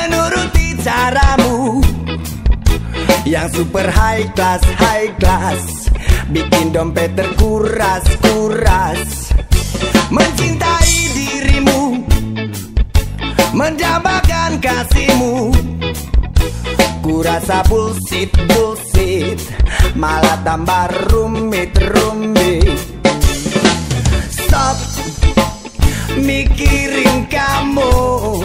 Menuruti caramu. Yang super high class, high class. Bikin dompet terkuras, kuras. Mencintai dirimu. Mendambakan kasihmu. Kurasa bullshit, bullshit. Malah tambah rumit, rumit. Stop mikirin kamu.